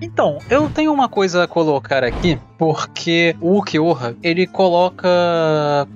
Então, eu tenho uma coisa a colocar aqui, porque o Ukiyoha, ele coloca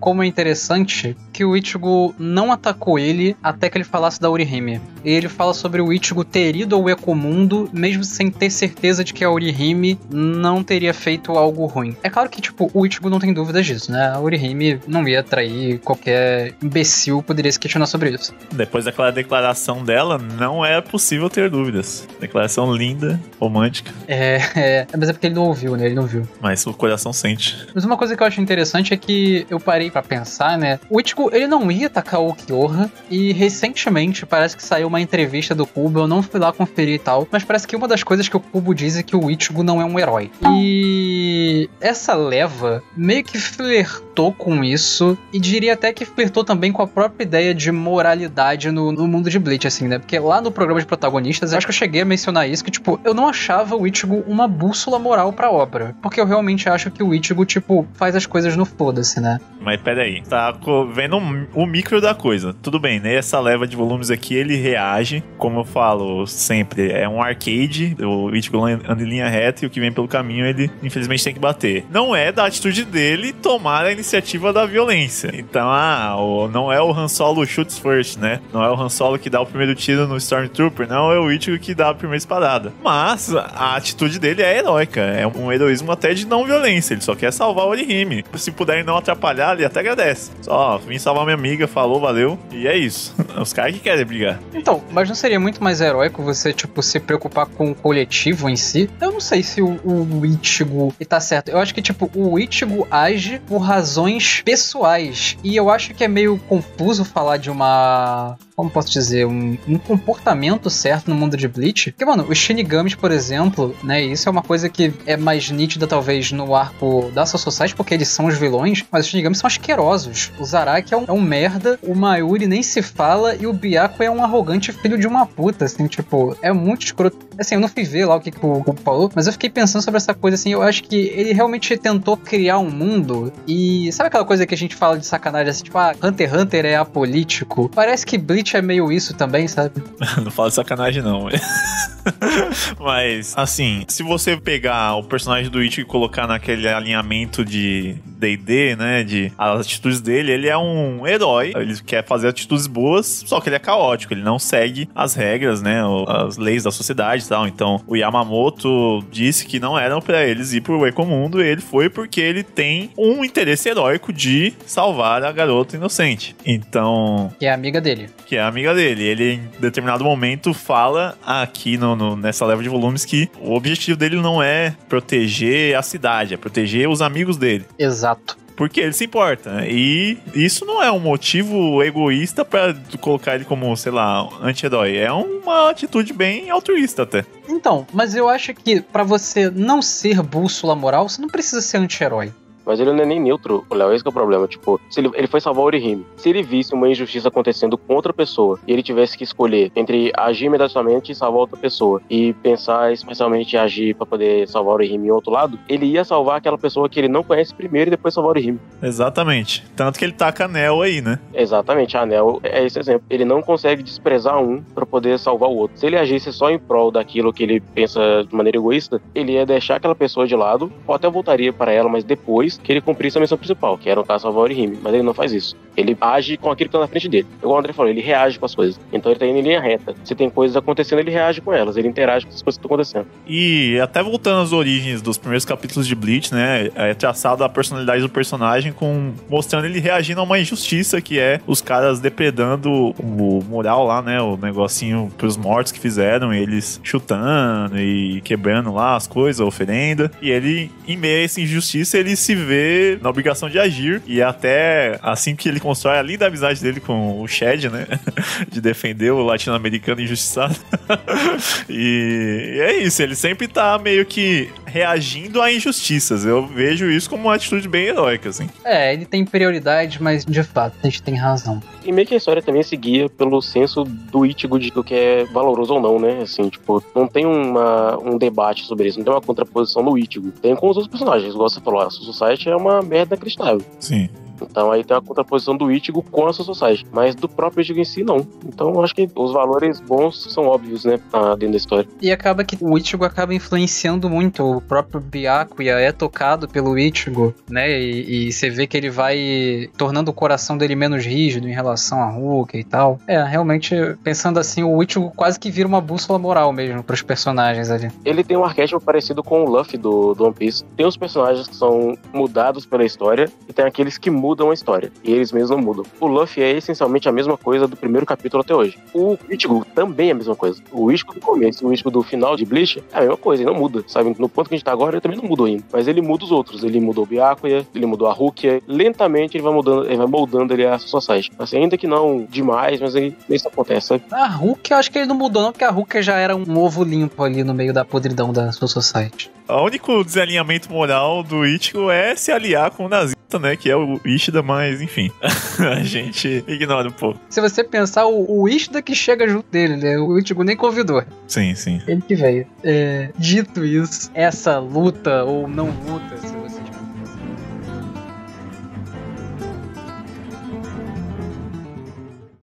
como é interessante que o Ichigo não atacou ele até que ele falasse da Orihime. E ele fala sobre o Ichigo ter ido ao Ecomundo, mesmo sem ter certeza de que a Orihime não teria feito algo ruim. É claro que, tipo, o Ichigo não tem dúvidas disso, né? A Orihime não ia atrair qualquer imbecil poderia se questionar sobre isso. Depois daquela declaração dela, não é possível ter dúvidas. Declaração linda, romântica. É, é, mas é porque ele não ouviu, né? Ele não viu. Mas o coração sente. Mas uma coisa que eu acho interessante é que eu parei para pensar, né? O Ichigo, ele não ia atacar o Kyoha e recentemente parece que saiu uma entrevista do Kubo, eu não fui lá conferir e tal, mas parece que uma das coisas que o Kubo diz é que o Ichigo não é um herói. E essa leva meio que flertou com isso e diria até que flertou também com a própria ideia de moralidade no, no mundo de Bleach, assim, né? Porque lá no programa de protagonistas, acho que eu cheguei a mencionar isso, que, tipo, eu não achava o Ichigo uma bússola moral pra obra. Porque eu realmente acho que o Ichigo, tipo, faz as coisas no foda-se, né? Mas peraí, tá vendo o micro da coisa. Tudo bem, né? leva de volumes aqui ele reage, como eu falo sempre, é um arcade, o Ichigo anda em linha reta e o que vem pelo caminho ele infelizmente tem que bater. Não é da atitude dele tomar a iniciativa da violência. Então, ah, o, não é o Han Solo shoots first, né? Não é o Han Solo que dá o primeiro tiro no Stormtrooper, não é o Ichigo que dá a primeira espadada. Mas a atitude dele é heróica, é um heroísmo até de não violência, ele só quer salvar o Orihime. Se puderem não atrapalhar, ele até agradece. Só, vim salvar minha amiga, falou, valeu, e é isso. Os caras que querem brigar. Então, mas não seria muito mais heróico você, tipo, se preocupar com o coletivo em si? Eu não sei se o, o Ichigo tá certo. Eu acho que, tipo, o Ichigo age por razões pessoais. E eu acho que é meio confuso falar de uma como posso dizer, um, um, comportamento certo no mundo de Bleach. Porque, mano, os Shinigamis, por exemplo, né, isso é uma coisa que é mais nítida, talvez, no arco da Soul Society, porque eles são os vilões, mas os Shinigamis são asquerosos. O Zaraki é um, é um merda, o Mayuri nem se fala, e o Byaku é um arrogante filho de uma puta, assim, tipo, é muito escroto. Assim, eu não fui ver lá o que, que o Kubo falou, mas eu fiquei pensando sobre essa coisa, assim, eu acho que ele realmente tentou criar um mundo, e sabe aquela coisa que a gente fala de sacanagem, assim, tipo, ah, Hunter x Hunter é apolítico? Parece que Bleach é meio isso também, sabe? não fala de sacanagem, não. Mas, assim, se você pegar o personagem do It e colocar naquele alinhamento de D&D, né, de as atitudes dele, ele é um herói, ele quer fazer atitudes boas, só que ele é caótico, ele não segue as regras, né, as leis da sociedade e tal. Então, o Yamamoto disse que não eram para eles ir pro Ecomundo, e ele foi porque ele tem um interesse heróico de salvar a garota inocente. Então... Que é amiga dele. Que é amiga dele. Ele, em determinado momento, fala aqui no, no, nessa leva de volumes que o objetivo dele não é proteger a cidade, é proteger os amigos dele. Exato porque ele se importa. Né? E isso não é um motivo egoísta para colocar ele como, sei lá, anti-herói. É uma atitude bem altruísta até. Então, mas eu acho que para você não ser bússola moral, você não precisa ser anti-herói. Mas ele não é nem neutro, Léo. Esse é o problema. Tipo, se ele, ele foi salvar o Orihime. Se ele visse uma injustiça acontecendo com outra pessoa e ele tivesse que escolher entre agir imediatamente e salvar outra pessoa e pensar especialmente em agir para poder salvar o Orihime em outro lado, ele ia salvar aquela pessoa que ele não conhece primeiro e depois salvar o Orihime. Exatamente. Tanto que ele taca anel aí, né? Exatamente. A anel é esse exemplo. Ele não consegue desprezar um para poder salvar o outro. Se ele agisse só em prol daquilo que ele pensa de maneira egoísta, ele ia deixar aquela pessoa de lado, ou até voltaria para ela, mas depois que ele cumprisse a missão principal, que era no caso salvar o Orihime. Mas ele não faz isso. Ele age com aquilo que tá na frente dele. Igual o André falou, ele reage com as coisas. Então ele tá indo em linha reta. Se tem coisas acontecendo, ele reage com elas. Ele interage com as coisas que estão acontecendo. E até voltando às origens dos primeiros capítulos de Bleach, né? É traçado a personalidade do personagem com mostrando ele reagindo a uma injustiça que é os caras depredando o mural lá, né? O negocinho pros mortos que fizeram, eles chutando e quebrando lá as coisas, a oferenda. E ele, em meio a essa injustiça, ele se vê na obrigação de agir. E até assim que ele constrói a linda amizade dele com o Shed, né? de defender o latino-americano injustiçado. e, é isso, ele sempre tá meio que reagindo a injustiças. Eu vejo isso como uma atitude bem heróica, assim. É, ele tem prioridade, mas de fato, a gente tem razão. E meio que a história também se guia pelo senso do Ichigo de que é valoroso ou não, né? Assim, tipo, não tem uma, um debate sobre isso, não tem uma contraposição no Ichigo. Tem com os outros personagens, igual você falou, a Society é uma merda cristal. Sim. Então aí tem a contraposição do Ichigo com a Society, mas do próprio Ichigo em si não. Então eu acho que os valores bons são óbvios, né, dentro da história. E acaba que o Ichigo acaba influenciando muito. O próprio Byakuya é tocado pelo Ichigo, né? E, e você vê que ele vai tornando o coração dele menos rígido em relação a Hulk e tal. É, realmente, pensando assim, o Ichigo quase que vira uma bússola moral mesmo pros personagens ali. Ele tem um arquétipo parecido com o Luffy do, do One Piece. Tem os personagens que são mudados pela história e tem aqueles que mudam a história. E eles mesmos não mudam. O Luffy é essencialmente a mesma coisa do primeiro capítulo até hoje. O Ichigo também é a mesma coisa. O Ichigo do começo e o Ichigo do final de Bleach é a mesma coisa, ele não muda, sabe? No ponto que a gente tá agora, ele também não mudou ainda. Mas ele muda os outros. Ele mudou o Byakuya, ele mudou a Rukia. Lentamente ele vai mudando, ele vai moldando ele a Society. Assim, ainda que não demais, mas aí isso acontece, sabe? A Rukia, eu acho que ele não mudou não, porque a Rukia já era um ovo limpo ali no meio da podridão da sua Society. O único desalinhamento moral do Ichigo é se aliar com o né? Que é o Ishida, mas enfim. a gente ignora um pouco. Se você pensar, o, o Ishida que chega junto dele, né? O Ichigo nem convidou. Sim, sim. Ele que veio. É, dito isso, essa luta ou não luta, se